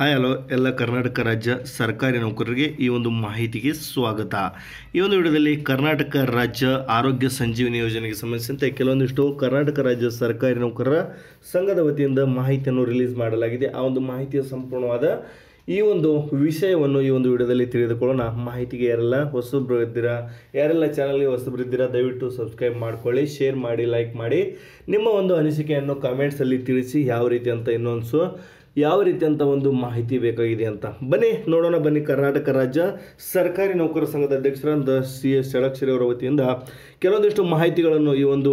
Hi hello ಎಲ್ಲ ಕರ್ನಾಟಕ ರಾಜ್ಯ ಸರ್ಕಾರಿ ನೌಕರರಿಗೆ ಈ ಒಂದು ಮಾಹಿತಿಗೆ ಸ್ವಾಗತ. ಈ ಒಂದು ವಿಡಿಯೋದಲ್ಲಿ ಕರ್ನಾಟಕ ರಾಜ್ಯ ಆರೋಗ್ಯ ಸಂಜೀವಿನಿ ಯೋಜನೆಗೆ ಸಂಬಂಧಿಸಿದಂತೆ ಕೆಲವೊಂದಿಷ್ಟು ಕರ್ನಾಟಕ ರಾಜ್ಯ ಸರ್ಕಾರಿ ನೌಕರರ ಸಂಘದ ವತಿಯಿಂದ ಮಾಹಿತಿಯನ್ನು ರಿಲೀಸ್ ಮಾಡಲಾಗಿದೆ. ಆ ಒಂದು ಮಾಹಿತಿಯ ಸಂಪೂರ್ಣವಾದ ಈ ಒಂದು ವಿಷಯವನ್ನು ಈ ಒಂದು ವಿಡಿಯೋದಲ್ಲಿ ತಿಳಿದುಕೊಳ್ಳೋಣ. ಮಾಹಿತಿಗೆ ಯಾರೆಲ್ಲ ಹೊಸಬ್ರು ಇದ್ದೀರಾ ಯಾರೆಲ್ಲ ಚಾನಲ್ಗೆ ಹೊಸಬ್ರು ಇದ್ದೀರಾ ದಯವಿಟ್ಟು ಸಬ್ಸ್ಕ್ರೈಬ್ ಮಾಡ್ಕೊಳ್ಳಿ ಶೇರ್ ಮಾಡಿ ಲೈಕ್ ಮಾಡಿ. ನಿಮ್ಮ ಒಂದು ಅನಿಸಿಕೆಯನ್ನು ಕಮೆಂಟ್ಸಲ್ಲಿ ತಿಳಿಸಿ, ಯಾವ ರೀತಿ ಅಂತ ಇನ್ನೊಂದು ಯಾವ ರೀತಿಯಂಥ ಒಂದು ಮಾಹಿತಿ ಬೇಕಾಗಿದೆ ಅಂತ. ಬನ್ನಿ, ನೋಡೋಣ, ಬನ್ನಿ ಕರ್ನಾಟಕ ರಾಜ್ಯ ಸರ್ಕಾರಿ ನೌಕರ ಸಂಘದ ಅಧ್ಯಕ್ಷರಾದ ಸಿ ಎಸ್ ಷಡಕ್ಷರಿ ಅವರ ವತಿಯಿಂದ ಕೆಲವೊಂದಿಷ್ಟು ಮಾಹಿತಿಗಳನ್ನು ಈ ಒಂದು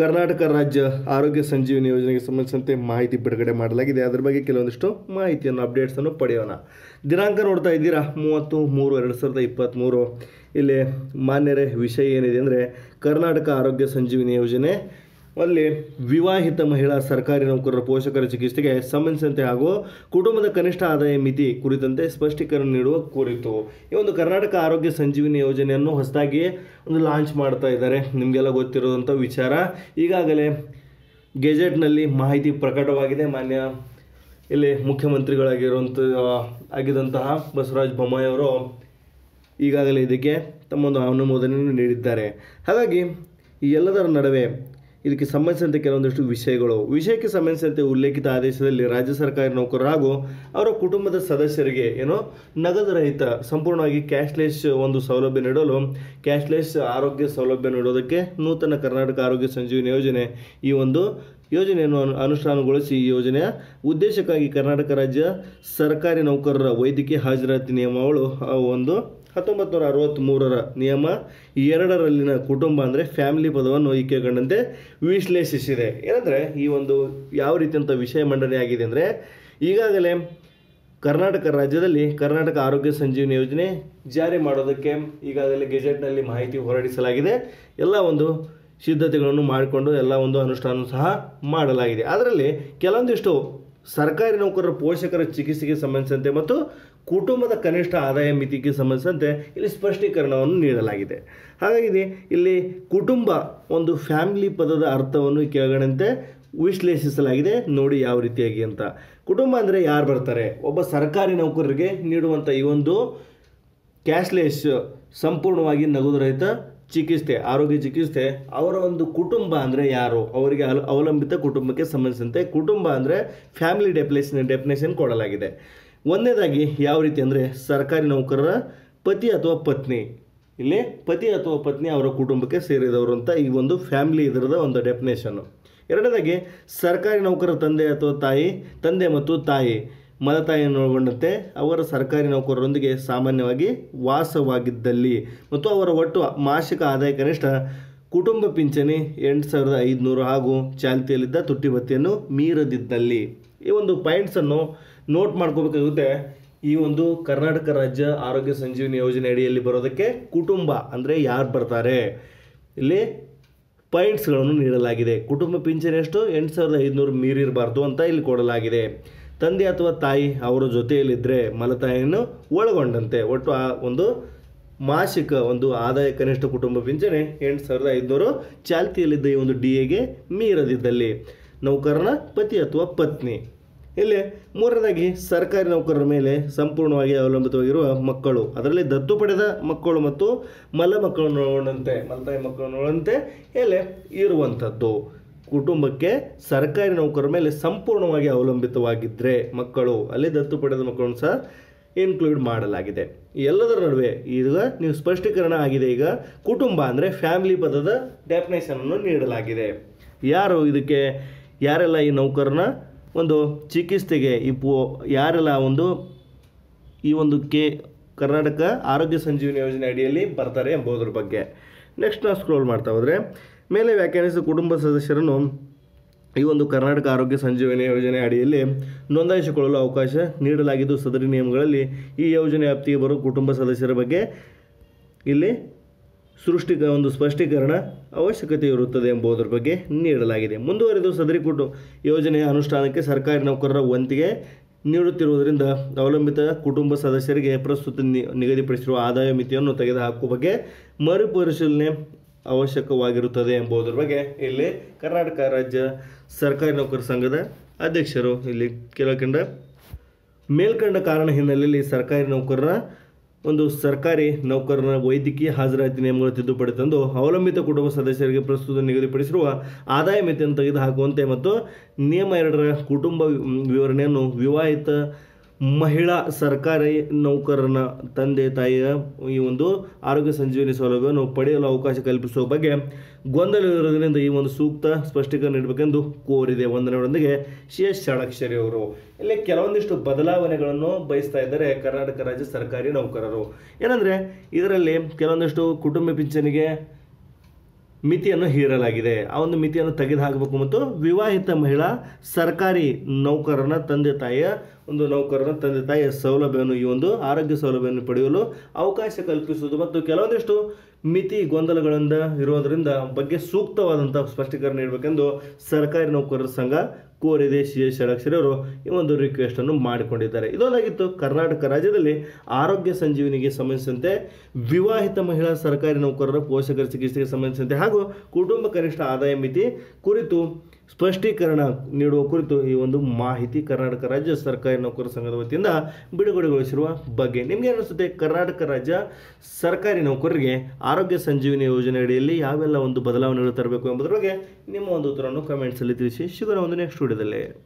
ಕರ್ನಾಟಕ ರಾಜ್ಯ ಆರೋಗ್ಯ ಸಂಜೀವಿನಿ ಯೋಜನೆಗೆ ಸಂಬಂಧಿಸಿದಂತೆ ಮಾಹಿತಿ ಬಿಡುಗಡೆ ಮಾಡಲಾಗಿದೆ. ಅದರ ಬಗ್ಗೆ ಕೆಲವೊಂದಿಷ್ಟು ಮಾಹಿತಿಯನ್ನು ಅಪ್ಡೇಟ್ಸನ್ನು ಪಡೆಯೋಣ. ದಿನಾಂಕ ನೋಡ್ತಾ ಇದ್ದೀರಾ? ಮೂವತ್ತು ಮೂರು ಎರಡು ಸಾವಿರದ ಇಪ್ಪತ್ತ್ಮೂರು ಇಲ್ಲಿ ಮಾನ್ಯರೇ, ವಿಷಯ ಏನಿದೆ ಅಂದರೆ ಕರ್ನಾಟಕ ಆರೋಗ್ಯ ಸಂಜೀವಿನಿ ಯೋಜನೆ ಅಲ್ಲಿ ವಿವಾಹಿತ ಮಹಿಳಾ ಸರ್ಕಾರಿ ನೌಕರರ ಪೋಷಕರ ಚಿಕಿತ್ಸೆಗೆ ಸಂಬಂಧಿಸಿದಂತೆ ಹಾಗೂ ಕುಟುಂಬದ ಕನಿಷ್ಠ ಆದಾಯ ಮಿತಿ ಕುರಿತಂತೆ ಸ್ಪಷ್ಟೀಕರಣ ನೀಡುವ ಕುರಿತು ಈ ಒಂದು ಕರ್ನಾಟಕ ಆರೋಗ್ಯ ಸಂಜೀವಿನಿ ಯೋಜನೆಯನ್ನು ಹೊಸದಾಗಿ ಒಂದು ಲಾಂಚ್ ಮಾಡ್ತಾ ಇದ್ದಾರೆ. ನಿಮಗೆಲ್ಲ ಗೊತ್ತಿರೋದಂಥ ವಿಚಾರ. ಈಗಾಗಲೇ ಗೆಜೆಟ್ನಲ್ಲಿ ಮಾಹಿತಿ ಪ್ರಕಟವಾಗಿದೆ. ಮಾನ್ಯ ಇಲ್ಲಿ ಮುಖ್ಯಮಂತ್ರಿಗಳಾಗಿರುವಂಥ, ಆಗಿದ್ದಂತಹ ಬಸವರಾಜ ಬೊಮ್ಮಾಯಿ ಅವರು ಈಗಾಗಲೇ ಇದಕ್ಕೆ ತಮ್ಮೊಂದು ಅನುಮೋದನೆಯನ್ನು ನೀಡಿದ್ದಾರೆ. ಹಾಗಾಗಿ ಈ ಎಲ್ಲದರ ನಡುವೆ ಇದಕ್ಕೆ ಸಂಬಂಧಿಸಿದಂತೆ ಕೆಲವೊಂದಷ್ಟು ವಿಷಯಗಳು. ವಿಷಯಕ್ಕೆ ಸಂಬಂಧಿಸಿದಂತೆ ಉಲ್ಲೇಖಿತ ಆದೇಶದಲ್ಲಿ ರಾಜ್ಯ ಸರ್ಕಾರಿ ನೌಕರರು ಹಾಗೂ ಅವರ ಕುಟುಂಬದ ಸದಸ್ಯರಿಗೆ ಏನೋ ನಗದು ರಹಿತ ಸಂಪೂರ್ಣವಾಗಿ ಕ್ಯಾಶ್ಲೆಸ್ ಒಂದು ಸೌಲಭ್ಯ ನೀಡಲು ಕ್ಯಾಶ್ಲೆಸ್ ಆರೋಗ್ಯ ಸೌಲಭ್ಯ ನೀಡೋದಕ್ಕೆ ನೂತನ ಕರ್ನಾಟಕ ಆರೋಗ್ಯ ಸಂಜೀವಿನಿ ಯೋಜನೆ ಈ ಒಂದು ಯೋಜನೆಯನ್ನು ಅನು- ಅನುಷ್ಠಾನಗೊಳಿಸಿ ಈ ಯೋಜನೆಯ ಉದ್ದೇಶಕ್ಕಾಗಿ ಕರ್ನಾಟಕ ರಾಜ್ಯ ಸರ್ಕಾರಿ ನೌಕರರ ವೈದ್ಯಕೀಯ ಹಾಜರಾತಿ ನಿಯಮಗಳು ಒಂದು ಹತ್ತೊಂಬತ್ತು ನೂರ ಅರವತ್ತ್ಮೂರರ ನಿಯಮ ಎರಡರಲ್ಲಿನ ಕುಟುಂಬ ಅಂದರೆ ಫ್ಯಾಮಿಲಿ ಪದವನ್ನು ಈ ವಿಶ್ಲೇಷಿಸಿದೆ. ಏನಂದರೆ ಈ ಒಂದು ಯಾವ ರೀತಿಯಂಥ ವಿಷಯ ಮಂಡನೆ ಆಗಿದೆ ಅಂದರೆ ಈಗಾಗಲೇ ಕರ್ನಾಟಕ ರಾಜ್ಯದಲ್ಲಿ ಕರ್ನಾಟಕ ಆರೋಗ್ಯ ಸಂಜೀವಿನಿ ಯೋಜನೆ ಜಾರಿ ಮಾಡೋದಕ್ಕೆ ಈಗಾಗಲೇ ಗೆಜೆಟ್ನಲ್ಲಿ ಮಾಹಿತಿ ಹೊರಡಿಸಲಾಗಿದೆ. ಎಲ್ಲ ಒಂದು ಸಿದ್ಧತೆಗಳನ್ನು ಮಾಡಿಕೊಂಡು ಎಲ್ಲ ಒಂದು ಅನುಷ್ಠಾನ ಸಹ ಮಾಡಲಾಗಿದೆ. ಅದರಲ್ಲಿ ಕೆಲವೊಂದಿಷ್ಟು ಸರ್ಕಾರಿ ನೌಕರರ ಪೋಷಕರ ಚಿಕಿತ್ಸೆಗೆ ಸಂಬಂಧಿಸಿದಂತೆ ಮತ್ತು ಕುಟುಂಬದ ಕನಿಷ್ಠ ಆದಾಯ ಮಿತಿಗೆ ಸಂಬಂಧಿಸಿದಂತೆ ಇಲ್ಲಿ ಸ್ಪಷ್ಟೀಕರಣವನ್ನು ನೀಡಲಾಗಿದೆ. ಹಾಗಾಗಿ ಇಲ್ಲಿ ಕುಟುಂಬ ಒಂದು ಫ್ಯಾಮಿಲಿ ಪದದ ಅರ್ಥವನ್ನು ಕೆಳಗಣಂತೆ ವಿಶ್ಲೇಷಿಸಲಾಗಿದೆ. ನೋಡಿ ಯಾವ ರೀತಿಯಾಗಿ ಅಂತ. ಕುಟುಂಬ ಅಂದರೆ ಯಾರು ಬರ್ತಾರೆ? ಒಬ್ಬ ಸರ್ಕಾರಿ ನೌಕರರಿಗೆ ನೀಡುವಂಥ ಈ ಒಂದು ಕ್ಯಾಶ್ಲೆಸ್ ಸಂಪೂರ್ಣವಾಗಿ ನಗದು ರಹಿತ ಚಿಕಿತ್ಸೆ, ಆರೋಗ್ಯ ಚಿಕಿತ್ಸೆ, ಅವರ ಒಂದು ಕುಟುಂಬ ಅಂದರೆ ಯಾರು? ಅವರಿಗೆ ಅವಲಂಬಿತ ಕುಟುಂಬಕ್ಕೆ ಸಂಬಂಧಿಸಿದಂತೆ ಕುಟುಂಬ ಅಂದರೆ ಫ್ಯಾಮಿಲಿ ಡೆಫಿನೇಷನ್ ಡೆಫಿನೇಷನ್ ಕೊಡಲಾಗಿದೆ. ಒಂದನೇದಾಗಿ ಯಾವ ರೀತಿ ಅಂದರೆ ಸರ್ಕಾರಿ ನೌಕರರ ಪತಿ ಅಥವಾ ಪತ್ನಿ. ಇಲ್ಲಿ ಪತಿ ಅಥವಾ ಪತ್ನಿ ಅವರ ಕುಟುಂಬಕ್ಕೆ ಸೇರಿದವರು ಅಂತ ಈ ಒಂದು ಫ್ಯಾಮಿಲಿ ಇದರದ ಒಂದು ಡೆಫಿನೇಷನ್ನು ಎರಡನೇದಾಗಿ ಸರ್ಕಾರಿ ನೌಕರರ ತಂದೆ ಅಥವಾ ತಾಯಿ, ತಂದೆ ಮತ್ತು ತಾಯಿ. ಮಲತಾಯಿಯನ್ನು ಒಳಗೊಂಡಂತೆ ಅವರ ಸರ್ಕಾರಿ ನೌಕರರೊಂದಿಗೆ ಸಾಮಾನ್ಯವಾಗಿ ವಾಸವಾಗಿದ್ದಲ್ಲಿ ಮತ್ತು ಅವರ ಒಟ್ಟು ಮಾಸಿಕ ಆದಾಯ ಕನಿಷ್ಠ ಕುಟುಂಬ ಪಿಂಚಣಿ ಎಂಟು ಸಾವಿರದ ಐದುನೂರು ಹಾಗೂ ಚಾಲ್ತಿಯಲ್ಲಿದ್ದ ತುಟ್ಟಿ ಭತ್ಯೆಯನ್ನು ಮೀರದಿದ್ದಲ್ಲಿ. ಈ ಒಂದು ಪಾಯಿಂಟ್ಸನ್ನು ನೋಟ್ ಮಾಡ್ಕೋಬೇಕಾಗುತ್ತೆ. ಈ ಒಂದು ಕರ್ನಾಟಕ ರಾಜ್ಯ ಆರೋಗ್ಯ ಸಂಜೀವಿನಿ ಯೋಜನೆ ಅಡಿಯಲ್ಲಿ ಬರೋದಕ್ಕೆ ಕುಟುಂಬ ಅಂದರೆ ಯಾರು ಬರ್ತಾರೆ? ಇಲ್ಲಿ ಪಾಯಿಂಟ್ಸ್ಗಳನ್ನು ನೀಡಲಾಗಿದೆ. ಕುಟುಂಬ ಪಿಂಚಣಿ ಎಷ್ಟು? ಎಂಟು ಸಾವಿರದ ಐದುನೂರು ಮೀರಿರಬಾರ್ದು ಅಂತ ಇಲ್ಲಿ ಕೊಡಲಾಗಿದೆ. ತಂದೆ ಅಥವಾ ತಾಯಿ ಅವರ ಜೊತೆಯಲ್ಲಿದ್ದರೆ ಮಲತಾಯಿಯನ್ನು ಒಳಗೊಂಡಂತೆ. ಒಟ್ಟು ಆ ಒಂದು ಮಾಸಿಕ ಒಂದು ಆದಾಯ ಕನಿಷ್ಠ ಕುಟುಂಬ ಪಿಂಚಣಿ ಎಂಟು ಸಾವಿರದ ಐದುನೂರು ಚಾಲ್ತಿಯಲ್ಲಿದ್ದ ಈ ಒಂದು ಡಿ ಎಗೆ ಮೀರದಿದ್ದಲ್ಲಿ. ನೌಕರನ ಪತಿ ಅಥವಾ ಪತ್ನಿ. ಇಲ್ಲಿ ಮೂರನೇದಾಗಿ ಸರ್ಕಾರಿ ನೌಕರರ ಮೇಲೆ ಸಂಪೂರ್ಣವಾಗಿ ಅವಲಂಬಿತವಾಗಿರುವ ಮಕ್ಕಳು. ಅದರಲ್ಲಿ ದತ್ತು ಪಡೆದ ಮಕ್ಕಳು ಮತ್ತು ಮಲ ಮಕ್ಕಳನ್ನು ಒಳಗೊಂಡಂತೆ ಮಲತಾಯಿ ಮಕ್ಕಳನ್ನು ಒಳಗೊಂಡಂತೆ ಇಲ್ಲಿ ಇರುವಂಥದ್ದು. ಕುಟುಂಬಕ್ಕೆ ಸರ್ಕಾರಿ ನೌಕರರ ಮೇಲೆ ಸಂಪೂರ್ಣವಾಗಿ ಅವಲಂಬಿತವಾಗಿದ್ದರೆ ಮಕ್ಕಳು, ಅಲ್ಲಿ ದತ್ತು ಪಡೆದ ಮಕ್ಕಳನ್ನು ಸಹ ಇನ್ಕ್ಲೂಡ್ ಮಾಡಲಾಗಿದೆ. ಎಲ್ಲದರ ನಡುವೆ ಈಗ ನೀವು ಸ್ಪಷ್ಟೀಕರಣ ಆಗಿದೆ. ಈಗ ಕುಟುಂಬ ಅಂದರೆ ಫ್ಯಾಮಿಲಿ ಪದದ ಡೆಫಿನೇಷನನ್ನು ನೀಡಲಾಗಿದೆ. ಯಾರು ಇದಕ್ಕೆ, ಯಾರೆಲ್ಲ ಈ ನೌಕರನ ಒಂದು ಚಿಕಿತ್ಸೆಗೆ ಈ ಪೋ, ಯಾರೆಲ್ಲ ಒಂದು ಈ ಒಂದು ಕೆ, ಕರ್ನಾಟಕ ಆರೋಗ್ಯ ಸಂಜೀವಿನಿ ಯೋಜನೆ ಅಡಿಯಲ್ಲಿ ಬರ್ತಾರೆ ಎಂಬುದರ ಬಗ್ಗೆ. ನೆಕ್ಸ್ಟ್ ನಾವು ಸ್ಕ್ರೋಲ್ ಮಾಡ್ತಾ ಹೋದರೆ, ಮೇಲೆ ವ್ಯಾಖ್ಯಾನಿಸಿದ ಕುಟುಂಬ ಸದಸ್ಯರನ್ನು ಈ ಒಂದು ಕರ್ನಾಟಕ ಆರೋಗ್ಯ ಸಂಜೀವಿನಿ ಯೋಜನೆ ಅಡಿಯಲ್ಲಿ ನೋಂದಾಯಿಸಿಕೊಳ್ಳಲು ಅವಕಾಶ ನೀಡಲಾಗಿದ್ದು, ಸದರಿ ನಿಯಮಗಳಲ್ಲಿ ಈ ಯೋಜನೆ ವ್ಯಾಪ್ತಿಗೆ ಬರುವ ಕುಟುಂಬ ಸದಸ್ಯರ ಬಗ್ಗೆ ಇಲ್ಲಿ ಸೃಷ್ಟಿ ಒಂದು ಸ್ಪಷ್ಟೀಕರಣ ಅವಶ್ಯಕತೆ ಇರುತ್ತದೆ ಎಂಬುದರ ಬಗ್ಗೆ ನೀಡಲಾಗಿದೆ. ಮುಂದುವರೆದು ಸದರಿ ಕುಟು ಯೋಜನೆಯ ಅನುಷ್ಠಾನಕ್ಕೆ ಸರ್ಕಾರಿ ನೌಕರರ ವಂತಿಗೆ ನೀಡುತ್ತಿರುವುದರಿಂದ ಅವಲಂಬಿತ ಕುಟುಂಬ ಸದಸ್ಯರಿಗೆ ಪ್ರಸ್ತುತ ನಿಗದಿಪಡಿಸಿರುವ ಆದಾಯ ಮಿತಿಯನ್ನು ತೆಗೆದುಹಾಕುವ ಬಗ್ಗೆ ಮರುಪರಿಶೀಲನೆ ಅವಶ್ಯಕವಾಗಿರುತ್ತದೆ ಎಂಬುದರ ಬಗ್ಗೆ ಇಲ್ಲಿ ಕರ್ನಾಟಕ ರಾಜ್ಯ ಸರ್ಕಾರಿ ನೌಕರ ಸಂಘದ ಅಧ್ಯಕ್ಷರು ಇಲ್ಲಿ ಕೆಳಕಂಡ ಮೇಲ್ಕಂಡ ಕಾರಣ ಹಿನ್ನೆಲೆಯಲ್ಲಿ ಸರ್ಕಾರಿ ನೌಕರರ ಒಂದು ಸರ್ಕಾರಿ ನೌಕರರ ವೈದ್ಯಕೀಯ ಹಾಜರಾತಿ ನಿಯಮಗಳ ತಿದ್ದುಪಡಿ ತಂದು ಅವಲಂಬಿತ ಕುಟುಂಬ ಸದಸ್ಯರಿಗೆ ಪ್ರಸ್ತುತ ನಿಗದಿಪಡಿಸಿರುವ ಆದಾಯ ಮಿತಿಯನ್ನು ತೆಗೆದುಹಾಕುವಂತೆ ಮತ್ತು ನಿಯಮ ಎರಡರ ಕುಟುಂಬ ವಿವರಣೆಯನ್ನು ವಿವಾಹಿತ ಮಹಿಳಾ ಸರ್ಕಾರಿ ನೌಕರನ ತಂದೆ ತಾಯಿಯ ಈ ಒಂದು ಆರೋಗ್ಯ ಸಂಜೀವಿನಿ ಸೌಲಭ್ಯವನ್ನು ಪಡೆಯಲು ಅವಕಾಶ ಕಲ್ಪಿಸುವ ಬಗ್ಗೆ ಗೊಂದಲ ಗೊಂದಲವಿರುವುದರಿಂದ ಈ ಒಂದು ಸೂಕ್ತ ಸ್ಪಷ್ಟೀಕರಣ ನೀಡಬೇಕೆಂದು ಕೋರಿದೆ. ವಂದನೆಗಳೊಂದಿಗೆ ಸಿ ಎಸ್ ಷಡಕ್ಷರಿ ಅವರು. ಇಲ್ಲಿ ಕೆಲವೊಂದಿಷ್ಟು ಬದಲಾವಣೆಗಳನ್ನು ಬಯಸ್ತಾ ಇದ್ದಾರೆ ಕರ್ನಾಟಕ ರಾಜ್ಯ ಸರ್ಕಾರಿ ನೌಕರರು. ಏನಂದರೆ, ಇದರಲ್ಲಿ ಕೆಲವೊಂದಿಷ್ಟು ಕುಟುಂಬ ಪಿಂಚಣಿಗೆ ಮಿತಿಯನ್ನು ಹೇರಲಾಗಿದೆ. ಆ ಒಂದು ಮಿತಿಯನ್ನು ತೆಗೆದುಹಾಕಬೇಕು ಮತ್ತು ವಿವಾಹಿತ ಮಹಿಳಾ ಸರ್ಕಾರಿ ನೌಕರನ ತಂದೆ ತಾಯಿಯ ಒಂದು ನೌಕರನ ತಂದೆ ತಾಯಿಯ ಸೌಲಭ್ಯವನ್ನು, ಈ ಒಂದು ಆರೋಗ್ಯ ಸೌಲಭ್ಯವನ್ನು ಪಡೆಯಲು ಅವಕಾಶ ಕಲ್ಪಿಸುವುದು ಮತ್ತು ಕೆಲವೊಂದಿಷ್ಟು ಮಿತಿ ಗೊಂದಲಗಳಿಂದ ಇರೋದರಿಂದ ಬಗ್ಗೆ ಸೂಕ್ತವಾದಂಥ ಸ್ಪಷ್ಟೀಕರಣ ನೀಡಬೇಕೆಂದು ಸರ್ಕಾರಿ ನೌಕರರ ಸಂಘ ಕೋರಿದೆ ಸಿ ಎಸ್ ಷಡಕ್ಷರಿ ಅವರು ಈ ಒಂದು ರಿಕ್ವೆಸ್ಟನ್ನು ಮಾಡಿಕೊಂಡಿದ್ದಾರೆ. ಇದೊಂದಾಗಿತ್ತು ಕರ್ನಾಟಕ ರಾಜ್ಯದಲ್ಲಿ ಆರೋಗ್ಯ ಸಂಜೀವಿನಿಗೆ ಸಂಬಂಧಿಸಿದಂತೆ ವಿವಾಹಿತ ಮಹಿಳಾ ಸರ್ಕಾರಿ ನೌಕರರ ಪೋಷಕರ ಚಿಕಿತ್ಸೆಗೆ ಸಂಬಂಧಿಸಿದಂತೆ ಹಾಗೂ ಕುಟುಂಬ ಕನಿಷ್ಠ ಆದಾಯ ಮಿತಿ ಕುರಿತು ಸ್ಪಷ್ಟೀಕರಣ ನೀಡುವ ಕುರಿತು ಈ ಒಂದು ಮಾಹಿತಿ ಕರ್ನಾಟಕ ರಾಜ್ಯ ಸರ್ಕಾರಿ ನೌಕರರ ಸಂಘದ ವತಿಯಿಂದ ಬಿಡುಗಡೆಗೊಳಿಸಿರುವ ಬಗ್ಗೆ. ನಿಮಗೆ ಅನಿಸುತ್ತೆ ಕರ್ನಾಟಕ ರಾಜ್ಯ ಸರ್ಕಾರಿ ನೌಕರರಿಗೆ ಆರೋಗ್ಯ ಸಂಜೀವಿನಿ ಯೋಜನೆ ಅಡಿಯಲ್ಲಿ ಯಾವೆಲ್ಲ ಒಂದು ಬದಲಾವಣೆಗಳು ತರಬೇಕು ಎಂಬುದರ ಬಗ್ಗೆ ನಿಮ್ಮ ಒಂದು ಉತ್ತರವನ್ನು ಕಮೆಂಟ್ಸಲ್ಲಿ ತಿಳಿಸಿ. ಸಿಗೋಣ ಒಂದು ನೆಕ್ಸ್ಟ್ ವಿಡಿಯೋದಲ್ಲಿ